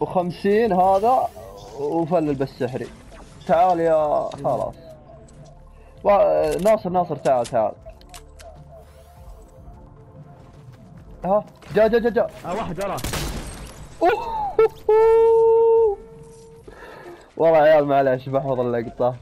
وخمسين هذا وفل بالسحري. تعال يا خلاص. ناصر ناصر تعال تعال. ها جا جا جا جا. آه، واحد وراه. والله يا عيال معلش بحفظ اللقطة.